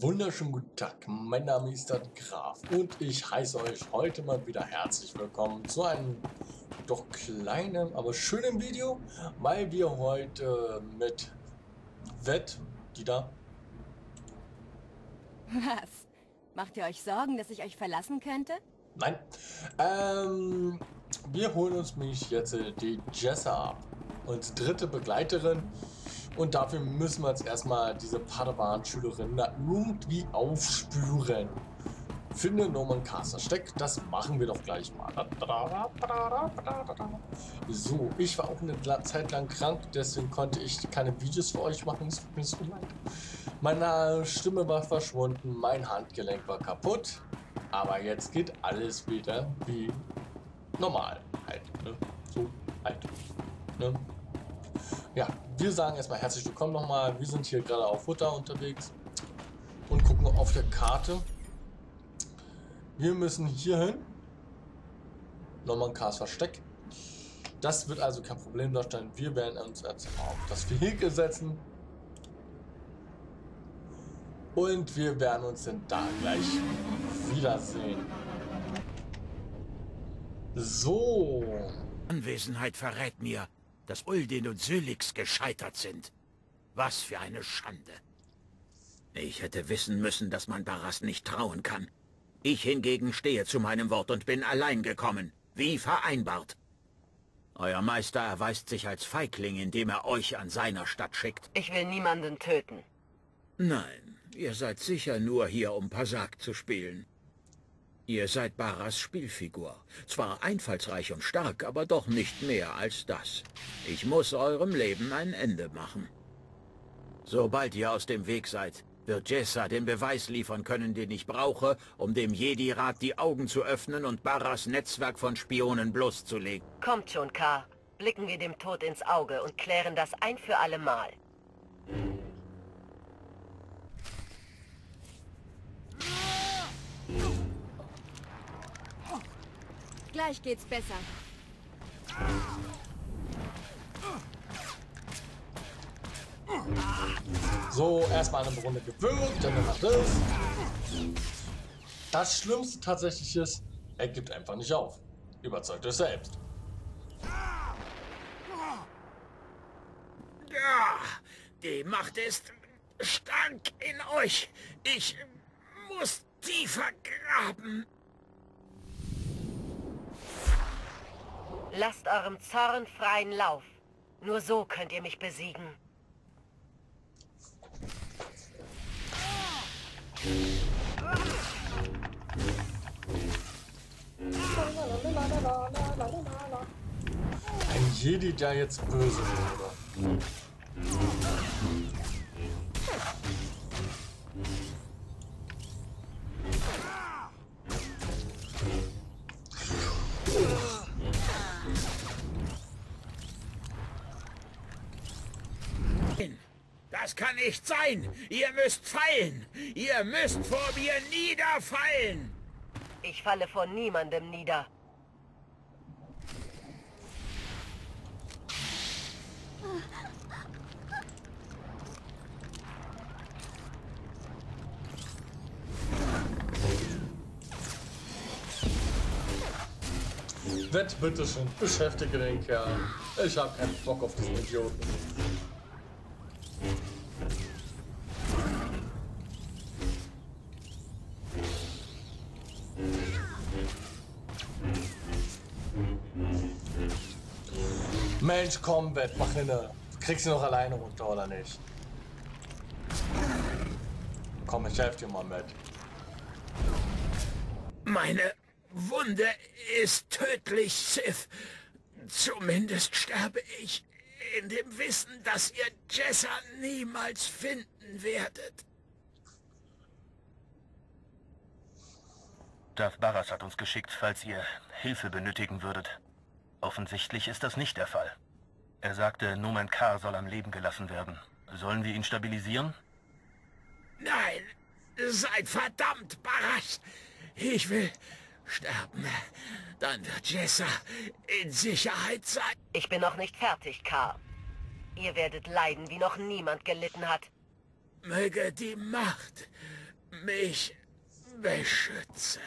Wunderschönen guten Tag, mein Name ist der Graf und ich heiße euch heute mal wieder herzlich willkommen zu einem doch kleinen, aber schönen Video, weil wir heute mit Wett, die da... Was? Macht ihr euch Sorgen, dass ich euch verlassen könnte? Nein. Ähm, wir holen uns mich jetzt die Jessa ab. Unsere dritte Begleiterin und dafür müssen wir jetzt erstmal diese Padawan-Schülerin da irgendwie aufspüren. Finde Norman Caster Steck, das machen wir doch gleich mal. So, ich war auch eine Zeit lang krank, deswegen konnte ich keine Videos für euch machen. Es tut mir so leid. Meine Stimme war verschwunden, mein Handgelenk war kaputt. Aber jetzt geht alles wieder wie normal. Halt, ne? So, halt. Ne? Ja, wir sagen erstmal herzlich willkommen nochmal. Wir sind hier gerade auf Futter unterwegs und gucken auf der Karte. Wir müssen hier hin. Nochmal ein Kars Versteck. Das wird also kein Problem darstellen. Wir werden uns jetzt auf das Vehikel setzen. Und wir werden uns dann da gleich wiedersehen. So. Anwesenheit verrät mir, dass Uldin und Sylix gescheitert sind. Was für eine Schande. Ich hätte wissen müssen, dass man Barras nicht trauen kann. Ich hingegen stehe zu meinem Wort und bin allein gekommen, wie vereinbart. Euer Meister erweist sich als Feigling, indem er euch an seiner Stadt schickt. Ich will niemanden töten. Nein, ihr seid sicher nur hier, um Pasak zu spielen. Ihr seid Baras Spielfigur. Zwar einfallsreich und stark, aber doch nicht mehr als das. Ich muss eurem Leben ein Ende machen. Sobald ihr aus dem Weg seid, wird Jessa den Beweis liefern können, den ich brauche, um dem Jedi-Rat die Augen zu öffnen und Barras Netzwerk von Spionen bloßzulegen. Kommt schon, K. Blicken wir dem Tod ins Auge und klären das ein für alle Mal. Gleich geht's besser. So, erstmal eine Runde gewürgt, dann noch das. Das Schlimmste tatsächlich ist, er gibt einfach nicht auf. Überzeugt euch selbst. Ja, die Macht ist stark in euch. Ich muss tiefer graben. Lasst eurem Zorn freien Lauf. Nur so könnt ihr mich besiegen. Ein Jedi, der jetzt böse wurde. Das kann nicht sein! Ihr müsst fallen! Ihr müsst vor mir niederfallen! Ich falle vor niemandem nieder. Wett, bitteschön, beschäftige den Kerl. Ich hab keinen Bock auf diesen Idioten. Mensch, komm, Bett, mach hinne. Kriegst du noch alleine runter, oder nicht? Komm, ich helf dir mal mit. Meine Wunde ist tödlich, Sith. Zumindest sterbe ich in dem Wissen, dass ihr Jessa niemals finden werdet. Darth Barras hat uns geschickt, falls ihr Hilfe benötigen würdet. Offensichtlich ist das nicht der Fall. Er sagte, Noman K. soll am Leben gelassen werden. Sollen wir ihn stabilisieren? Nein, seid verdammt, Barras. Ich will sterben. Dann wird Jessa in Sicherheit sein. Ich bin noch nicht fertig, K. Ihr werdet leiden, wie noch niemand gelitten hat. Möge die Macht mich beschützen.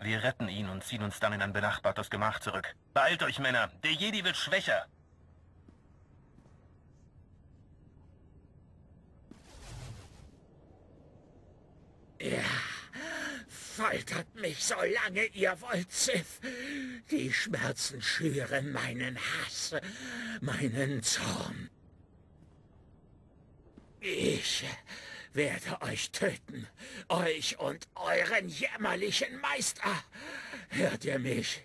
Wir retten ihn und ziehen uns dann in ein benachbartes Gemach zurück. Beeilt euch, Männer. Der Jedi wird schwächer. Ja, foltert mich, solange ihr wollt, Sith. Die Schmerzen schüren meinen Hass, meinen Zorn. Ich werde euch töten, euch und euren jämmerlichen Meister. Hört ihr mich?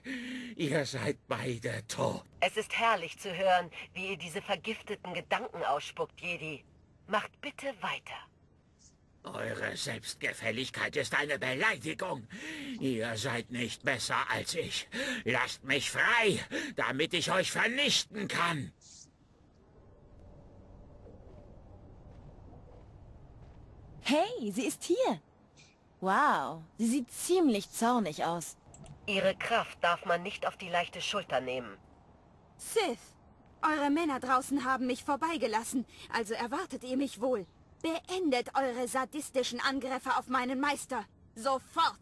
Ihr seid beide tot. Es ist herrlich zu hören, wie ihr diese vergifteten Gedanken ausspuckt, Jedi. Macht bitte weiter. Eure Selbstgefälligkeit ist eine Beleidigung. Ihr seid nicht besser als ich. Lasst mich frei, damit ich euch vernichten kann. Hey, sie ist hier. Wow, sie sieht ziemlich zornig aus. Ihre Kraft darf man nicht auf die leichte Schulter nehmen. Sith, eure Männer draußen haben mich vorbeigelassen, also erwartet ihr mich wohl. Beendet eure sadistischen Angriffe auf meinen Meister. Sofort!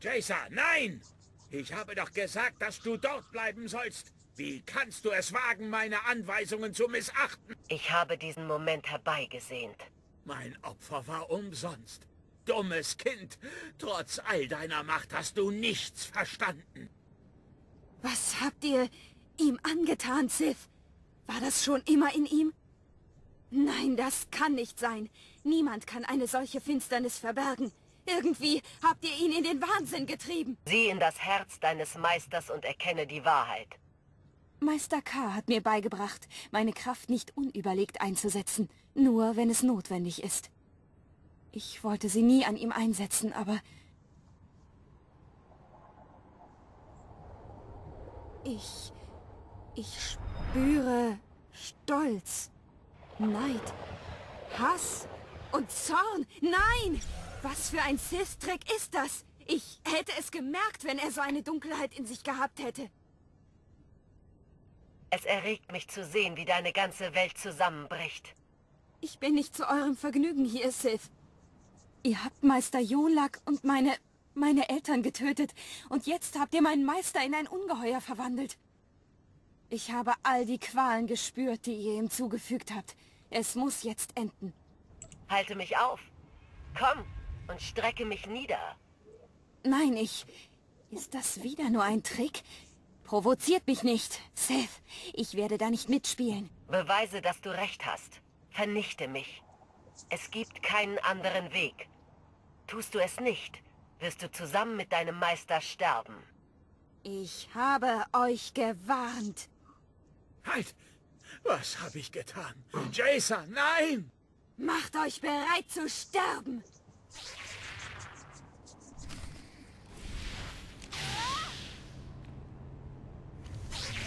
Jason, nein! Ich habe doch gesagt, dass du dort bleiben sollst. Wie kannst du es wagen, meine Anweisungen zu missachten? Ich habe diesen Moment herbeigesehnt. Mein Opfer war umsonst. Dummes Kind. Trotz all deiner Macht hast du nichts verstanden. Was habt ihr ihm angetan, Sith? War das schon immer in ihm? Nein, das kann nicht sein. Niemand kann eine solche Finsternis verbergen. Irgendwie habt ihr ihn in den Wahnsinn getrieben. Sieh in das Herz deines Meisters und erkenne die Wahrheit. Meister K. hat mir beigebracht, meine Kraft nicht unüberlegt einzusetzen, nur wenn es notwendig ist. Ich wollte sie nie an ihm einsetzen, aber... Ich... Ich spüre Stolz, Neid, Hass und Zorn. Nein! Was für ein Sith-Trick ist das? Ich hätte es gemerkt, wenn er so eine Dunkelheit in sich gehabt hätte. Es erregt mich zu sehen, wie deine ganze Welt zusammenbricht. Ich bin nicht zu eurem Vergnügen hier, Sith. Ihr habt Meister Jolak und meine... meine Eltern getötet. Und jetzt habt ihr meinen Meister in ein Ungeheuer verwandelt. Ich habe all die Qualen gespürt, die ihr ihm zugefügt habt. Es muss jetzt enden. Halte mich auf. Komm und strecke mich nieder. Nein, ich... Ist das wieder nur ein Trick? Provoziert mich nicht, Seth. Ich werde da nicht mitspielen. Beweise, dass du recht hast. Vernichte mich. Es gibt keinen anderen Weg. Tust du es nicht, wirst du zusammen mit deinem Meister sterben. Ich habe euch gewarnt. Halt! Was habe ich getan? Jason, nein! Macht euch bereit zu sterben!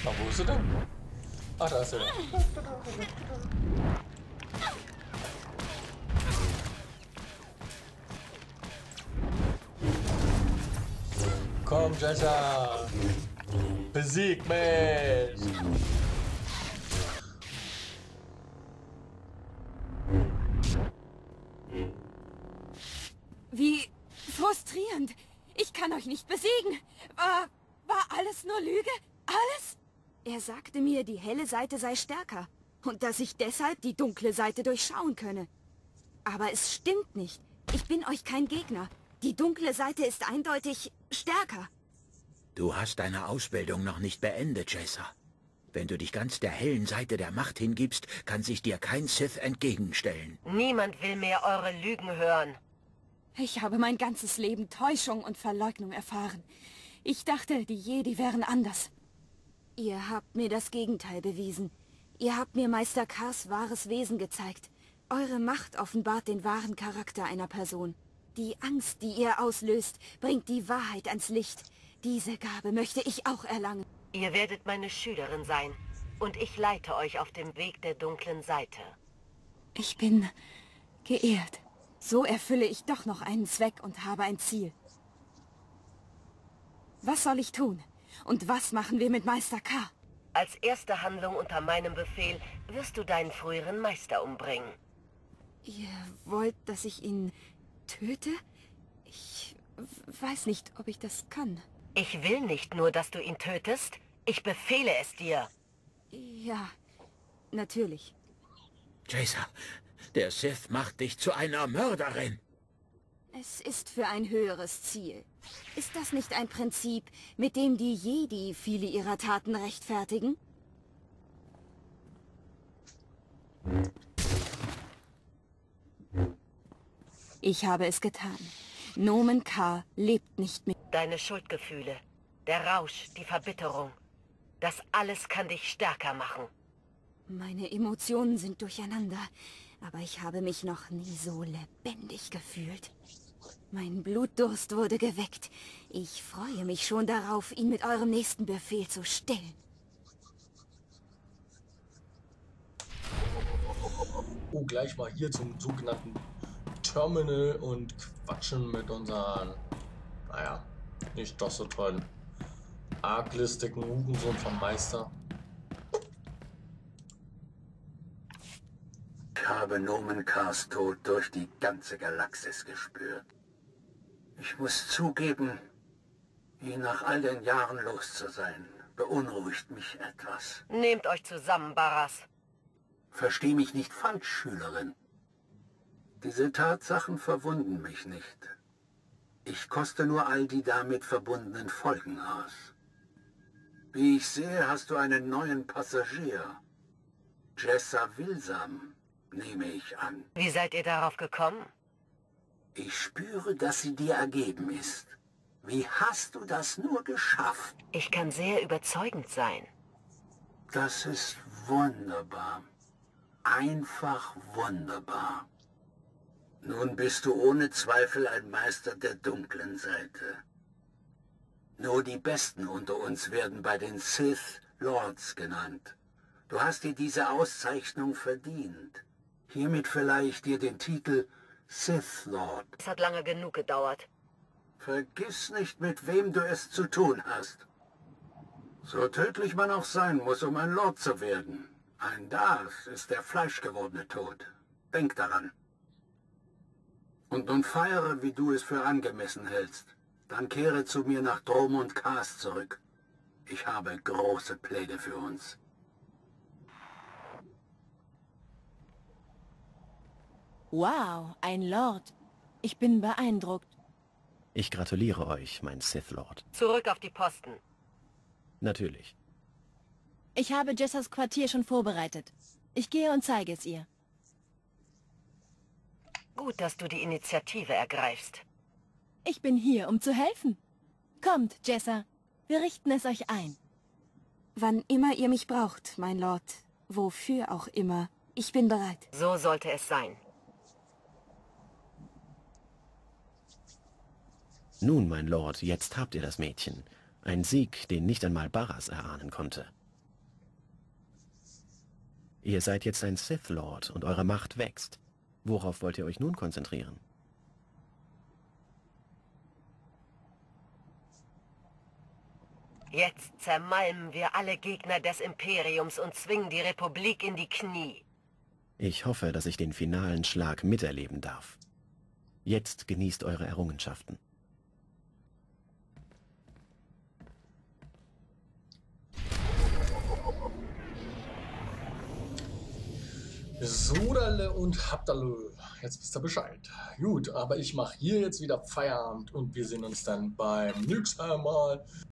Na, wo ist sie denn? Ach, da ist sie. Komm, Jessa! Besieg mich! Wie frustrierend. Ich kann euch nicht besiegen. War, war alles nur Lüge? Alles? Er sagte mir, die helle Seite sei stärker und dass ich deshalb die dunkle Seite durchschauen könne. Aber es stimmt nicht. Ich bin euch kein Gegner. Die dunkle Seite ist eindeutig stärker. Du hast deine Ausbildung noch nicht beendet, Jacer. Wenn du dich ganz der hellen Seite der Macht hingibst, kann sich dir kein Sith entgegenstellen. Niemand will mehr eure Lügen hören. Ich habe mein ganzes Leben Täuschung und Verleugnung erfahren. Ich dachte, die Jedi wären anders. Ihr habt mir das Gegenteil bewiesen. Ihr habt mir Meister Kars wahres Wesen gezeigt. Eure Macht offenbart den wahren Charakter einer Person. Die Angst, die ihr auslöst, bringt die Wahrheit ans Licht. Diese Gabe möchte ich auch erlangen. Ihr werdet meine Schülerin sein. Und ich leite euch auf dem Weg der dunklen Seite. Ich bin geehrt. So erfülle ich doch noch einen Zweck und habe ein Ziel. Was soll ich tun? Und was machen wir mit Meister K? Als erste Handlung unter meinem Befehl wirst du deinen früheren Meister umbringen. Ihr wollt, dass ich ihn töte? Ich weiß nicht, ob ich das kann. Ich will nicht nur, dass du ihn tötest. Ich befehle es dir. Ja, natürlich. Jason, der Sith macht dich zu einer Mörderin. Es ist für ein höheres Ziel. Ist das nicht ein Prinzip, mit dem die Jedi viele ihrer Taten rechtfertigen? Ich habe es getan. Nomen K. lebt nicht mehr. Deine Schuldgefühle, der Rausch, die Verbitterung. Das alles kann dich stärker machen. Meine Emotionen sind durcheinander, aber ich habe mich noch nie so lebendig gefühlt. Mein Blutdurst wurde geweckt. Ich freue mich schon darauf, ihn mit eurem nächsten Befehl zu stillen. Oh, gleich mal hier zum sogenannten Terminal und quatschen mit unseren, naja, nicht doch so tollen, arglistigen Hurensohn vom Meister. Ich habe Nomen Kars Tod durch die ganze Galaxis gespürt. Ich muss zugeben, ihn nach all den Jahren los zu sein, beunruhigt mich etwas. Nehmt euch zusammen, Barras. Versteh mich nicht falsch, Schülerin. Diese Tatsachen verwunden mich nicht. Ich koste nur all die damit verbundenen Folgen aus. Wie ich sehe, hast du einen neuen Passagier. Jessa Wilsam, nehme ich an. Wie seid ihr darauf gekommen? Ich spüre, dass sie dir ergeben ist. Wie hast du das nur geschafft? Ich kann sehr überzeugend sein. Das ist wunderbar. Einfach wunderbar. Nun bist du ohne Zweifel ein Meister der dunklen Seite. Nur die Besten unter uns werden bei den Sith Lords genannt. Du hast dir diese Auszeichnung verdient. Hiermit verleihe ich dir den Titel Sith Lord. Es hat lange genug gedauert. Vergiss nicht, mit wem du es zu tun hast. So tödlich man auch sein muss, um ein Lord zu werden. Ein Das ist der fleischgewordene Tod. Denk daran. Und nun feiere, wie du es für angemessen hältst. Dann kehre zu mir nach Drom und Kars zurück. Ich habe große Pläne für uns. Wow, ein Lord. Ich bin beeindruckt. Ich gratuliere euch, mein Sith Lord. Zurück auf die Posten. Natürlich. Ich habe Jessas Quartier schon vorbereitet. Ich gehe und zeige es ihr. Gut, dass du die Initiative ergreifst. Ich bin hier, um zu helfen. Kommt, Jessa. Wir richten es euch ein. Wann immer ihr mich braucht, mein Lord. Wofür auch immer. Ich bin bereit. So sollte es sein. Nun, mein Lord, jetzt habt ihr das Mädchen. Ein Sieg, den nicht einmal Barras erahnen konnte. Ihr seid jetzt ein Sith Lord und eure Macht wächst. Worauf wollt ihr euch nun konzentrieren? Jetzt zermalmen wir alle Gegner des Imperiums und zwingen die Republik in die Knie. Ich hoffe, dass ich den finalen Schlag miterleben darf. Jetzt genießt eure Errungenschaften. Sodale und Habdalö. Jetzt wisst ihr Bescheid. Gut, aber ich mache hier jetzt wieder Feierabend und wir sehen uns dann beim nächsten Mal.